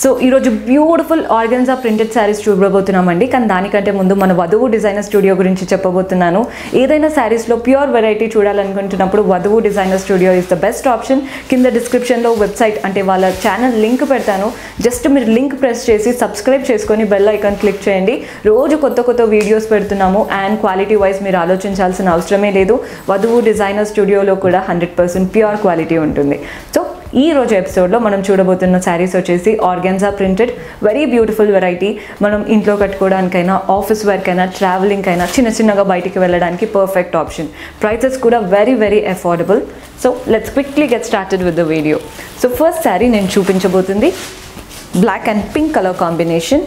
so ఈరోజు beautiful organza printed saris చూడబోతున్నామండి. కానీ దానికంటే ముందు మన వధువు డిజైనర్ స్టూడియో గురించి చెప్పబోతున్నాను. ఏదైనా శారీస్లో pure variety చూడాలనుకుంటున్నప్పుడు Vadhuvu designer studio is the best option కింద డిస్క్రిప్షన్లో వెబ్సైట్ అంటే వాళ్ళ ఛానల్ లింక్ పెడతాను. జస్ట్ మీరు లింక్ ప్రెస్ చేసి సబ్స్క్రైబ్ చేసుకొని బెల్ ఐకాన్ క్లిక్ చేయండి. రోజు కొత్త కొత్త వీడియోస్ పెడుతున్నాము. అండ్ క్వాలిటీ వైజ్ మీరు ఆలోచించాల్సిన అవసరమే లేదు. వధువు డిజైనర్ స్టూడియోలో కూడా హండ్రెడ్ పర్సెంట్ ప్యూర్ క్వాలిటీ ఉంటుంది. సో ఈ రోజు ఎపిసోడ్లో మనం చూడబోతున్న శారీస్ వచ్చేసి organza printed very beautiful variety మనం ఇంట్లో కట్టుకోవడానికైనా ఆఫీస్ వర్క్ అయినా ట్రావెలింగ్ అయినా చిన్న చిన్నగా బయటికి వెళ్ళడానికి పర్ఫెక్ట్ ఆప్షన్ ప్రైసెస్ కూడా very very affordable so let's quickly get started with the video so first sari నేను చూపించబోతుంది. Black and pink colour combination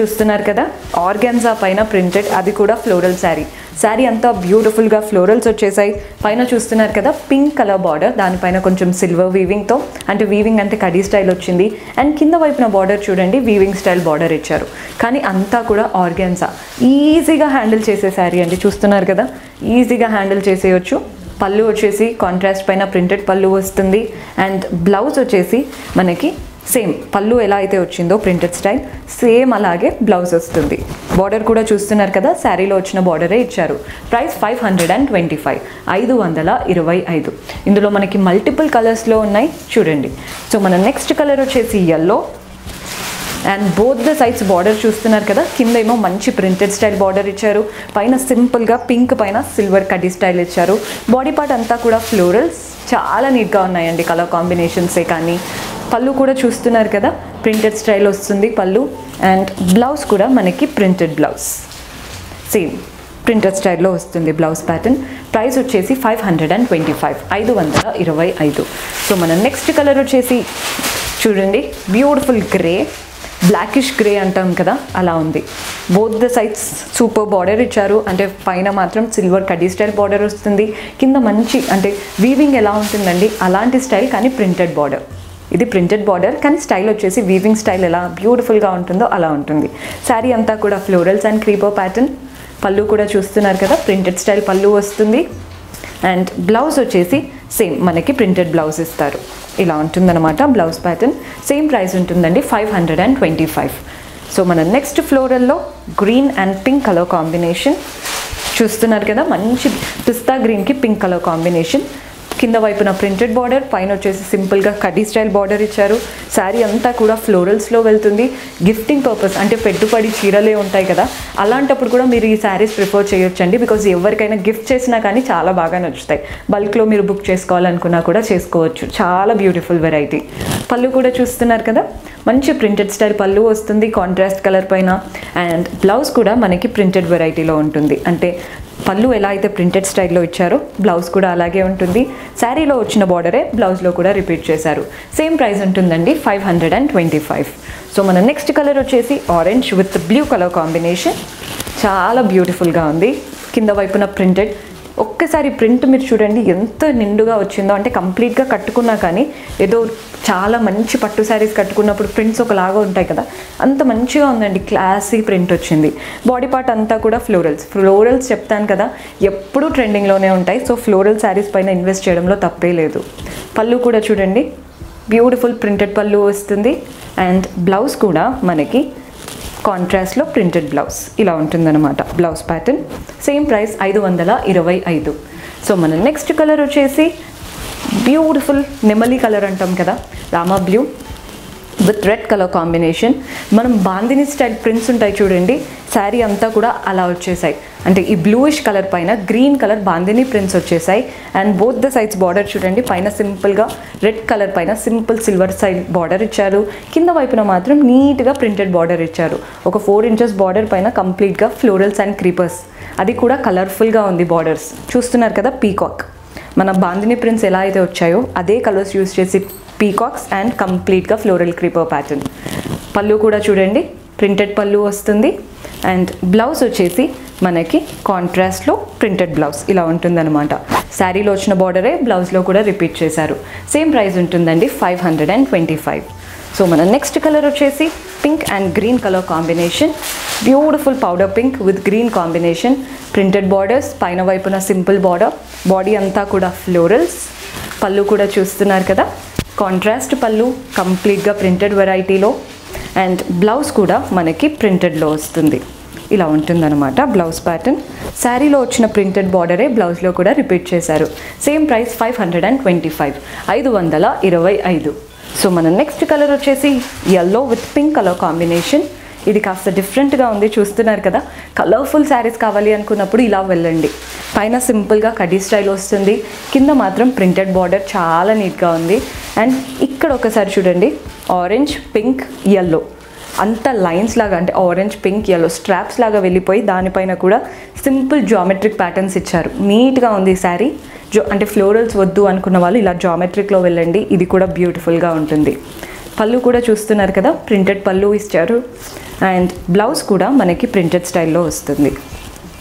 చూస్తున్నారు కదా? ఆర్గాన్జా పైన ప్రింటెడ్ అది కూడా ఫ్లోరల్ శారీ శారీ అంతా బ్యూటిఫుల్గా ఫ్లోరల్స్ వచ్చేసాయి. పైన చూస్తున్నారు కదా పింక్ కలర్ బార్డర్ దానిపైన కొంచెం సిల్వర్ వీవింగ్తో అంటే వీవింగ్ అంటే కడీ స్టైల్ వచ్చింది. అండ్ కింద వైపున బార్డర్ చూడండి వీవింగ్ స్టైల్ బార్డర్ ఇచ్చారు. కానీ అంతా కూడా ఆర్గాన్సా ఈజీగా హ్యాండిల్ చేసే శారీ అండి చూస్తున్నారు కదా? ఈజీగా హ్యాండిల్ చేసేయచ్చు. పళ్ళు వచ్చేసి కాంట్రాస్ట్ పైన ప్రింటెడ్ పళ్ళు వస్తుంది. అండ్ బ్లౌజ్ వచ్చేసి మనకి సేమ్ పళ్ళు ఎలా అయితే వచ్చిందో ప్రింటెడ్ స్టైల్ సేమ్ అలాగే బ్లౌజ్ వస్తుంది. బార్డర్ కూడా చూస్తున్నారు కదా శారీలో వచ్చిన బార్డరే ఇచ్చారు. Price five hundred and twenty five ఐదు వందల ఇరవై ఐదు. ఇందులో మనకి మల్టిపుల్ కలర్స్లో ఉన్నాయి చూడండి. సో మన నెక్స్ట్ కలర్ వచ్చేసి yellow and both the sides border చూస్తున్నారు కదా కింద ఏమో మంచి ప్రింటెడ్ స్టైల్ బార్డర్ ఇచ్చారు. పైన సింపుల్గా పింక్ పైన సిల్వర్ కడ్డీ స్టైల్ ఇచ్చారు. బాడీ పార్ట్ అంతా కూడా ఫ్లోరల్స్ చాలా నీట్గా ఉన్నాయండి కలర్ కాంబినేషన్సే కానీ. పళ్ళు కూడా చూస్తున్నారు కదా? ప్రింటెడ్ స్టైల్ వస్తుంది పళ్ళు. అండ్ బ్లౌజ్ కూడా మనకి ప్రింటెడ్ బ్లౌజ్ సేమ్ ప్రింటెడ్ స్టైల్లో వస్తుంది బ్లౌజ్ ప్యాటర్న్ ప్రైస్ వచ్చేసి five hundred and twenty five ఐదు వందల ఇరవై ఐదు. సో మన నెక్స్ట్ కలర్ వచ్చేసి చూడండి. బ్యూటిఫుల్ గ్రే బ్లాకిష్ గ్రే అంటాం కదా? అలా ఉంది. Both the sides super border ఇచ్చారు. అంటే పైన మాత్రం సిల్వర్ కడీ స్టైల్ బార్డర్ వస్తుంది. కింద మంచి అంటే వీవింగ్ ఎలా ఉంటుందండి? అలాంటి స్టైల్ కానీ ప్రింటెడ్ బార్డర్ ఇది ప్రింటెడ్ బార్డర్ కానీ స్టైల్ వచ్చేసి వీవింగ్ స్టైల్ ఎలా బ్యూటిఫుల్గా ఉంటుందో అలా ఉంటుంది. శారీ అంతా కూడా ఫ్లోరల్స్ అండ్ క్రీపో ప్యాటర్న్ పళ్ళు కూడా చూస్తున్నారు కదా ప్రింటెడ్ స్టైల్ పళ్ళు వస్తుంది. అండ్ బ్లౌజ్ వచ్చేసి సేమ్ మనకి ప్రింటెడ్ బ్లౌజ్ ఇస్తారు. ఇలా ఉంటుందన్నమాట బ్లౌజ్ ప్యాటర్న్ సేమ్ ప్రైస్ ఉంటుందండి five hundred and twenty five so మన next ఫ్లోరల్లో green and pink colour combination చూస్తున్నారు కదా మంచి పిస్తా గ్రీన్కి పింక్ కలర్ కాంబినేషన్ కింద వైపున ప్రింటెడ్ బార్డర్ పైన వచ్చేసి సింపుల్గా కడ్డీ స్టైల్ బార్డర్ ఇచ్చారు. శారీ అంతా కూడా ఫ్లోరల్స్లో వెళ్తుంది. గిఫ్టింగ్ పర్పస్ అంటే పెట్టుబడి చీరలే ఉంటాయి కదా. అలాంటప్పుడు కూడా మీరు ఈ శారీస్ ప్రిఫర్ చేయొచ్చండి. బికాజ్ ఎవరికైనా గిఫ్ట్ చేసినా కానీ చాలా బాగా నచ్చుతాయి. బల్క్లో మీరు బుక్ చేసుకోవాలనుకున్నా కూడా చేసుకోవచ్చు. చాలా బ్యూటిఫుల్ వెరైటీ. పళ్ళు కూడా చూస్తున్నారు కదా. మంచి ప్రింటెడ్ స్టైల్ పళ్ళు వస్తుంది. కాంట్రాస్ట్ కలర్ పైన. అండ్ బ్లౌజ్ కూడా మనకి ప్రింటెడ్ వెరైటీలో ఉంటుంది. అంటే పళ్ళు ఎలా అయితే ప్రింటెడ్ స్టైల్లో ఇచ్చారో బ్లౌజ్ కూడా అలాగే ఉంటుంది. శారీలో వచ్చిన బార్డరే బ్లౌజ్లో కూడా రిపీట్ చేశారు. సేమ్ ప్రైస్ ఉంటుందండి five hundred and twenty five. So మన నెక్స్ట్ కలర్ వచ్చేసి orange with blue colour combination. చాలా బ్యూటిఫుల్గా ఉంది. కింద వైపున ప్రింటెడ్ ఒక్కసారి ప్రింట్ మీరు చూడండి ఎంత నిండుగా వచ్చిందో. అంటే కంప్లీట్గా కట్టుకున్నా కానీ ఏదో చాలా మంచి పట్టు శారీస్ కట్టుకున్నప్పుడు ప్రింట్స్ ఒకలాగా ఉంటాయి కదా. అంత మంచిగా ఉందండి క్లాసీ ప్రింట్ వచ్చింది. బాడీ పార్ట్ అంతా కూడా ఫ్లోరల్స్. ఫ్లోరల్స్ చెప్తాను కదా ఎప్పుడూ ట్రెండింగ్లోనే ఉంటాయి. సో ఫ్లోరల్ శారీస్ పైన ఇన్వెస్ట్ చేయడంలో తప్పే లేదు. పళ్ళు కూడా చూడండి బ్యూటిఫుల్ ప్రింటెడ్ పళ్ళు వస్తుంది. అండ్ బ్లౌజ్ కూడా మనకి కాంట్రాస్ట్లో ప్రింటెడ్ బ్లౌజ్ ఇలా ఉంటుందన్నమాట. బ్లౌజ్ ప్యాటర్న్ సేమ్ ప్రైస్ ఐదు వందల ఇరవై ఐదు. సో మన నెక్స్ట్ కలర్ వచ్చేసి బ్యూటిఫుల్ నెమలి కలర్ అంటాం కదా. Rama blue with red colour combination మనం బాందిని స్టైల్ ప్రింట్స్ ఉంటాయి చూడండి. శారీ అంతా కూడా అలా వచ్చేసాయి. అంటే ఈ బ్లూయిష్ కలర్ పైన గ్రీన్ కలర్ బాందిని ప్రింట్స్ వచ్చేసాయి. And both the sides border చూడండి. పైన సింపుల్గా రెడ్ కలర్ పైన సింపుల్ సిల్వర్ సైడ్ బార్డర్ ఇచ్చారు. కింద వైపున మాత్రం నీట్గా ప్రింటెడ్ బార్డర్ ఇచ్చారు. ఒక ఫోర్ ఇంచెస్ బార్డర్ పైన కంప్లీట్గా ఫ్లోరల్స్ అండ్ క్రీపర్స్ అది కూడా కలర్ఫుల్గా ఉంది బార్డర్స్ చూస్తున్నారు కదా పీకాక్ మన బాందిని ప్రింట్స్ ఎలా అయితే వచ్చాయో అదే కలర్స్ యూస్ చేసి పీకాక్స్ అండ్ కంప్లీట్గా ఫ్లోరల్ క్రీపర్ ప్యాటర్న్ పళ్ళు కూడా చూడండి. ప్రింటెడ్ పళ్ళు వస్తుంది. అండ్ బ్లౌజ్ వచ్చేసి మనకి కాంట్రాస్ట్లో ప్రింటెడ్ బ్లౌజ్ ఇలా ఉంటుందన్నమాట. శారీలో వచ్చిన బార్డరే బ్లౌజ్లో కూడా రిపీట్ చేశారు. సేమ్ ప్రైస్ ఉంటుందండి five hundred and twenty five so మన నెక్స్ట్ కలర్ వచ్చేసి pink and green colour combination. Beautiful powder pink with green combination. Printed borders పైన వైపున సింపుల్ బార్డర్. బాడీ అంతా కూడా ఫ్లోరల్స్. పళ్ళు కూడా చూస్తున్నారు కదా. కాంట్రాస్ట్ పళ్ళు కంప్లీట్గా ప్రింటెడ్ వెరైటీలో అండ్ బ్లౌజ్ కూడా మనకి ప్రింటెడ్లో వస్తుంది. ఇలా ఉంటుందన్నమాట బ్లౌజ్ ప్యాటర్న్ శారీలో వచ్చిన ప్రింటెడ్ బార్డరే బ్లౌజ్లో కూడా రిపీట్ చేశారు. Same price five hundred and twenty five ఐదు వందల ఇరవై ఐదు. సో మన నెక్స్ట్ కలర్ వచ్చేసి yellow with pink colour combination ఇది కాస్త డిఫరెంట్గా ఉంది చూస్తున్నారు కదా. కలర్ఫుల్ శారీస్ కావాలి అనుకున్నప్పుడు ఇలా వెళ్ళండి. పైన సింపుల్గా కడీ స్టైల్ వస్తుంది. కింద మాత్రం ప్రింటెడ్ బార్డర్ చాలా నీట్గా ఉంది. అండ్ ఇక్కడ ఒకసారి చూడండి. ఆరెంజ్ పింక్ ఎల్లో అంత లైన్స్ లాగా అంటే ఆరెంజ్ పింక్ ఎల్లో స్ట్రాప్స్ లాగా వెళ్ళిపోయి దానిపైన కూడా సింపుల్ జామెట్రిక్ ప్యాటర్న్స్ ఇచ్చారు. నీట్గా ఉంది ఈ శారీ జో అంటే ఫ్లోరల్స్ వద్దు అనుకున్న వాళ్ళు ఇలా జామెట్రిక్లో వెళ్ళండి. ఇది కూడా బ్యూటిఫుల్గా ఉంటుంది. పళ్ళు కూడా చూస్తున్నారు కదా ప్రింటెడ్ పళ్ళు ఇచ్చారు. అండ్ బ్లౌజ్ కూడా మనకి ప్రింటెడ్ స్టైల్లో వస్తుంది.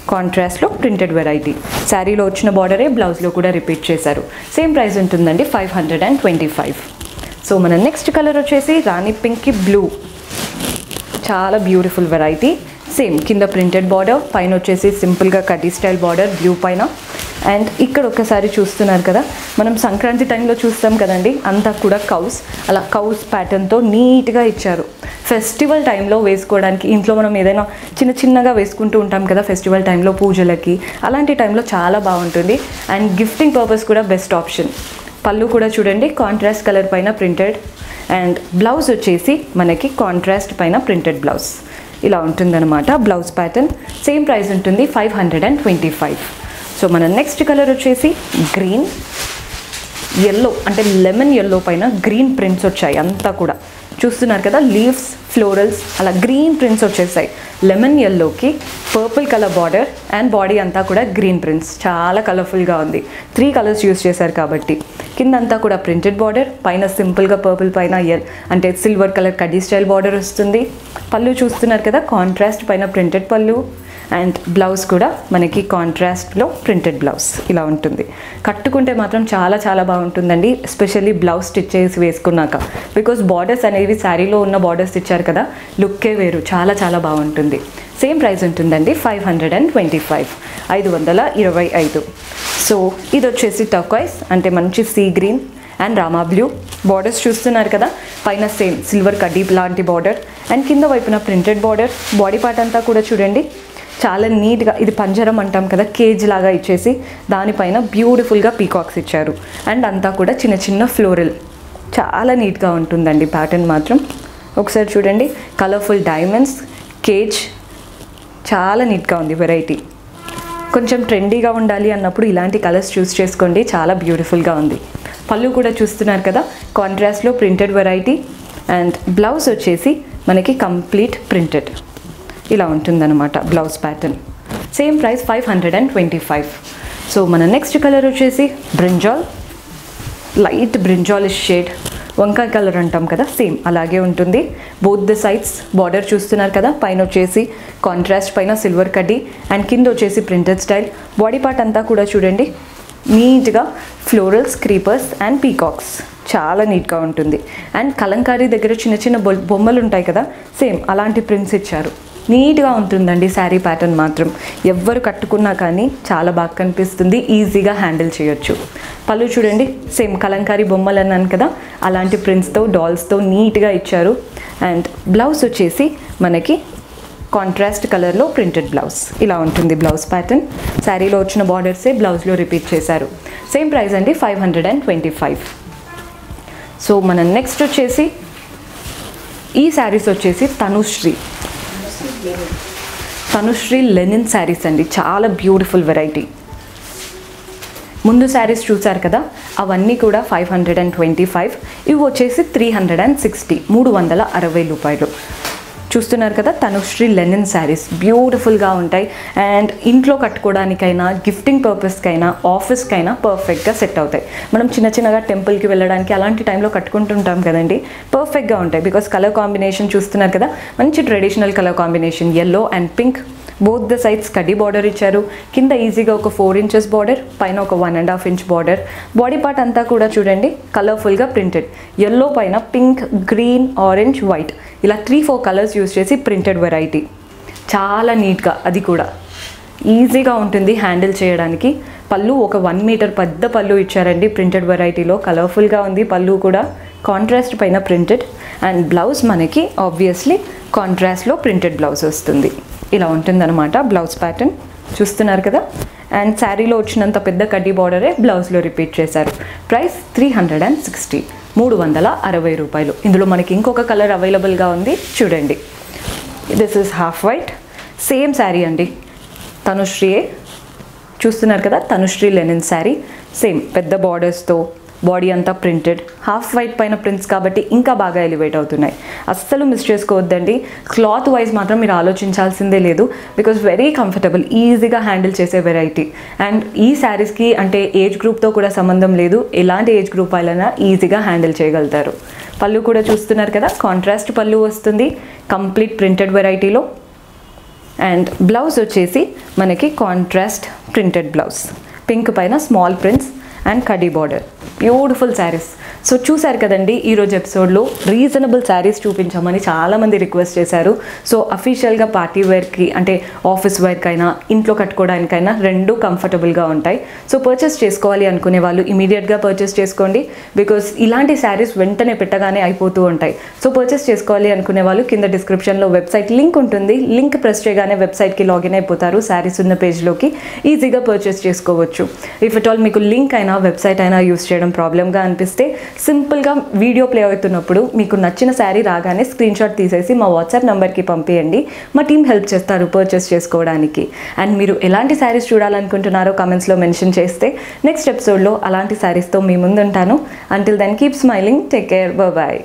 కాంట్రాస్ట్లో ప్రింటెడ్ వెరైటీ శారీలో వచ్చిన బార్డరే బ్లౌజ్లో కూడా రిపీట్ చేశారు. సేమ్ ప్రైస్ ఉంటుందండి five hundred and twenty five so మన నెక్స్ట్ కలర్ వచ్చేసి రాణి పింక్కి బ్లూ చాలా బ్యూటిఫుల్ వెరైటీ సేమ్ కింద ప్రింటెడ్ బార్డర్ పైన వచ్చేసి సింపుల్గా కటీ స్టైల్ బార్డర్ బ్లూ పైన. అండ్ ఇక్కడ ఒక్కసారి చూస్తున్నారు కదా మనం సంక్రాంతి టైంలో చూస్తాం కదండి అంతా కూడా కౌస్ అలా కౌస్ ప్యాటర్న్తో నీట్గా ఇచ్చారు. ఫెస్టివల్ టైంలో వేసుకోవడానికి ఇంట్లో మనం ఏదైనా చిన్న చిన్నగా వేసుకుంటూ ఉంటాం కదా ఫెస్టివల్ టైంలో పూజలకి అలాంటి టైంలో చాలా బాగుంటుంది. అండ్ గిఫ్టింగ్ పర్పస్ కూడా బెస్ట్ ఆప్షన్ పళ్ళు కూడా చూడండి కాంట్రాస్ట్ కలర్ పైన ప్రింటెడ్ అండ్ బ్లౌజ్ వచ్చేసి మనకి కాంట్రాస్ట్ పైన ప్రింటెడ్ బ్లౌజ్ ఇలా ఉంటుందన్నమాట బ్లౌజ్ ప్యాటర్న్ సేమ్ ప్రైస్ ఉంటుంది five hundred and twenty five so మన నెక్స్ట్ కలర్ వచ్చేసి గ్రీన్ ఎల్లో అంటే లెమన్ ఎల్లో పైన గ్రీన్ ప్రింట్స్ వచ్చాయి అంతా కూడా. చూస్తున్నారు కదా లీవ్స్ ఫ్లోరల్స్ అలా గ్రీన్ ప్రింట్స్ వచ్చేసాయి. లెమన్ ఎల్లోకి purple colour border and body అంతా కూడా గ్రీన్ ప్రింట్స్ చాలా కలర్ఫుల్గా ఉంది. త్రీ కలర్స్ యూస్ చేశారు కాబట్టి. కిందంతా కూడా ప్రింటెడ్ బార్డర్ పైన సింపుల్గా పర్పుల్ పైన ఎల్ అంటే సిల్వర్ కలర్ కడ్డీ స్టైల్ బార్డర్ వస్తుంది. పళ్ళు చూస్తున్నారు కదా కాంట్రాస్ట్ పైన ప్రింటెడ్ పళ్ళు. అండ్ బ్లౌజ్ కూడా మనకి కాంట్రాస్ట్లో ప్రింటెడ్ బ్లౌజ్ ఇలా ఉంటుంది. కట్టుకుంటే మాత్రం చాలా చాలా బాగుంటుందండి. ఎస్పెషల్లీ బ్లౌజ్ స్టిచ్ చేసి వేసుకున్నాక. బికాస్ బార్డర్స్ అనేవి శారీలో ఉన్న బార్డర్స్ ఇచ్చారు కదా లుక్కే వేరు. చాలా చాలా బాగుంటుంది. సేమ్ ప్రైస్ ఉంటుందండి five hundred and twenty five ఐదు వందల ఇరవై ఐదు. సో ఇది వచ్చేసి టర్కాయిస్ అంటే మంచి sea green and Rama blue borders చూస్తున్నారు కదా పైన సేమ్ సిల్వర్ కడ్డీ లాంటి బార్డర్ అండ్ కింద వైపున ప్రింటెడ్ బార్డర్ బాడీ పార్ట్ అంతా కూడా చూడండి. చాలా నీట్గా ఇది పంజరం అంటాం కదా కేజ్ లాగా ఇచ్చేసి దానిపైన బ్యూటిఫుల్గా పీకాక్స్ ఇచ్చారు. అండ్ అంతా కూడా చిన్న చిన్న ఫ్లోరల్ చాలా నీట్గా ఉంటుందండి ప్యాటర్న్ మాత్రం. ఒకసారి చూడండి కలర్ఫుల్ డైమండ్స్ కేజ్ చాలా నీట్గా ఉంది వెరైటీ కొంచెం ట్రెండీగా ఉండాలి అన్నప్పుడు ఇలాంటి కలర్స్ చూస్ చేసుకోండి చాలా బ్యూటిఫుల్గా ఉంది. పళ్ళు కూడా చూస్తున్నారు కదా కాంట్రాస్ట్లో ప్రింటెడ్ వెరైటీ అండ్ బ్లౌజ్ వచ్చేసి మనకి కంప్లీట్ ప్రింటెడ్ ఇలా ఉంటుందన్నమాట blouse pattern. Same price five hundred and twenty five so మన నెక్స్ట్ కలర్ వచ్చేసి బ్రింజాల్ లైట్ బ్రింజాలిష్ షేడ్ వంకాయ కలర్ అంటాం కదా సేమ్ అలాగే ఉంటుంది. బోత్ ద సైడ్స్ బార్డర్ చూస్తున్నారు కదా పైన వచ్చేసి కాంట్రాస్ట్ పైన సిల్వర్ కడ్డీ అండ్ కింద వచ్చేసి ప్రింటెడ్ స్టైల్ బాడీ పార్ట్ అంతా కూడా చూడండి నీట్గా ఫ్లోరల్స్ క్రీపర్స్ అండ్ పీకాక్స్ చాలా నీట్గా ఉంటుంది. అండ్ కలంకారీ దగ్గర చిన్న చిన్న బొమ్మలు ఉంటాయి కదా సేమ్ అలాంటి ప్రింట్స్ ఇచ్చారు. నీట్గా ఉంటుందండి శారీ ప్యాటర్న్ మాత్రం. ఎవ్వరు కట్టుకున్నా కానీ చాలా బాగా కనిపిస్తుంది. ఈజీగా హ్యాండిల్ చేయొచ్చు. పళ్ళు చూడండి సేమ్ కలంకారీ బొమ్మలు అన్నాను కదా అలాంటి ప్రింట్స్తో డాల్స్తో నీట్గా ఇచ్చారు. అండ్ బ్లౌజ్ వచ్చేసి మనకి కాంట్రాస్ట్ కలర్లో ప్రింటెడ్ బ్లౌజ్. ఇలా ఉంటుంది బ్లౌజ్ ప్యాటర్న్. శారీలో వచ్చిన బార్డర్సే బ్లౌజ్లో రిపీట్ చేశారు. సేమ్ ప్రైస్ అండి five hundred and twenty five. So మన నెక్స్ట్ వచ్చేసి ఈ శారీస్ వచ్చేసి తనుశ్రీ. తనుశ్రీ లెనిన్ శారీస్ అండి. చాలా బ్యూటిఫుల్ వెరైటీ. ముందు శారీస్ చూసారు కదా అవన్నీ కూడా five hundred and twenty five. ఇవి వచ్చేసి త్రీ హండ్రెడ్ అండ్ సిక్స్టీ మూడు వందల అరవై రూపాయలు. చూస్తున్నారు కదా తనుశ్రీ లెనిన్ శారీస్. బ్యూటిఫుల్గా ఉంటాయి. అండ్ ఇంట్లో కట్టుకోవడానికైనా గిఫ్టింగ్ పర్పస్కైనా ఆఫీస్కైనా పర్ఫెక్ట్గా సెట్ అవుతాయి. మనం చిన్న చిన్నగా టెంపుల్కి వెళ్ళడానికి అలాంటి టైంలో కట్టుకుంటుంటాం కదండి. పర్ఫెక్ట్గా ఉంటాయి. బికాస్ కలర్ కాంబినేషన్ చూస్తున్నారు కదా మంచి traditional colour combination yellow and pink both the sides కడ్డీ బార్డర్ ఇచ్చారు. కింద ఈజీగా ఒక ఫోర్ ఇంచెస్ బార్డర్ పైన ఒక one and half inch border body part అంతా కూడా చూడండి కలర్ఫుల్గా ప్రింటెడ్ ఎల్లో పైన పింక్ గ్రీన్ ఆరెంజ్ వైట్ ఇలా త్రీ ఫోర్ కలర్స్ యూస్ చేసి ప్రింటెడ్ వెరైటీ చాలా నీట్గా అది కూడా. ఈజీగా ఉంటుంది హ్యాండిల్ చేయడానికి. పళ్ళు ఒక వన్ మీటర్ పెద్ద పళ్ళు ఇచ్చారండి ప్రింటెడ్ వెరైటీలో కలర్ఫుల్గా ఉంది పళ్ళు కూడా. కాంట్రాస్ట్ పైన ప్రింటెడ్ అండ్ బ్లౌజ్ మనకి ఆబ్వియస్లీ కాంట్రాస్ట్లో ప్రింటెడ్ బ్లౌజ్ వస్తుంది. ఇలా ఉంటుందన్నమాట బ్లౌజ్ ప్యాటర్న్ చూస్తున్నారు కదా? అండ్ శారీలో వచ్చినంత పెద్ద కడ్డీ బార్డరే బ్లౌజ్లో రిపీట్ చేశారు. Price three hundred and sixty మూడు వందల అరవై రూపాయలు. ఇందులో మనకి ఇంకొక కలర్ అవైలబుల్గా ఉంది. చూడండి. This is half white same sari అండి. తనుశ్రీయే. చూస్తున్నారు కదా? తనుశ్రీ లెనిన్ శారీ సేమ్ పెద్ద బార్డర్స్తో బాడీ అంతా ప్రింటెడ్. హాఫ్ వైట్ పైన ప్రింట్స్ కాబట్టి ఇంకా బాగా ఎలివేట్ అవుతున్నాయి. అస్సలు మిస్ చేసుకోవద్దండి. క్లాత్ వైజ్ మాత్రం మీరు ఆలోచించాల్సిందే లేదు. బికాస్ వెరీ కంఫర్టబుల్ ఈజీగా హ్యాండిల్ చేసే వెరైటీ. అండ్ ఈ శారీస్కి అంటే ఏజ్ గ్రూప్తో కూడా సంబంధం లేదు. ఎలాంటి ఏజ్ గ్రూప్ వాళ్ళైనా ఈజీగా హ్యాండిల్ చేయగలుగుతారు. పళ్ళు కూడా చూస్తున్నారు కదా కాంట్రాస్ట్ పళ్ళు వస్తుంది. కంప్లీట్ ప్రింటెడ్ వెరైటీలో. అండ్ బ్లౌజ్ వచ్చేసి మనకి కాంట్రాస్ట్ ప్రింటెడ్ బ్లౌజ్. పింక్ పైన స్మాల్ ప్రింట్స్ అండ్ కడీ బార్డర్. బ్యూటిఫుల్ శారీస్ సో చూశారు కదండి ఈరోజు ఎపిసోడ్లో రీజనబుల్ శారీస్ చూపించామని చాలామంది రిక్వెస్ట్ చేశారు. సో అఫీషియల్గా పార్టీ వేర్కి అంటే ఆఫీస్ వేర్కి అయినా ఇంట్లో కట్టుకోవడానికైనా రెండు కంఫర్టబుల్గా ఉంటాయి. సో పర్చేస్ చేసుకోవాలి అనుకునే వాళ్ళు ఇమీడియట్గా పర్చేస్ చేసుకోండి. బికాస్ ఇలాంటి శారీస్ వెంటనే పెట్టగానే అయిపోతూ ఉంటాయి. సో పర్చేస్ చేసుకోవాలి అనుకునే వాళ్ళు కింద డిస్క్రిప్షన్లో వెబ్సైట్ లింక్ ఉంటుంది. లింక్ ప్రెస్ చేయగానే వెబ్సైట్కి లాగిన్ అయిపోతారు శారీస్ ఉన్న పేజ్లోకి ఈజీగా పర్చేస్ చేసుకోవచ్చు. ఇఫ్ అట్ ఆల్ మీకు లింక్ అయినా వెబ్సైట్ అయినా యూస్ చేయడం ప్రాబ్లమ్గా అనిపిస్తే సింపుల్గా వీడియో ప్లే అవుతున్నప్పుడు మీకు నచ్చిన శారీ రాగానే స్క్రీన్ షాట్ తీసేసి మా వాట్సాప్ నెంబర్కి పంపించండి మా టీం హెల్ప్ చేస్తారు పర్చేస్ చేసుకోవడానికి. అండ్ మీరు ఎలాంటి శారీస్ చూడాలనుకుంటున్నారో కమెంట్స్లో మెన్షన్ చేస్తే నెక్స్ట్ ఎపిసోడ్లో అలాంటి శారీస్తో మీ ముందుంటాను. Until then keep smiling take care bye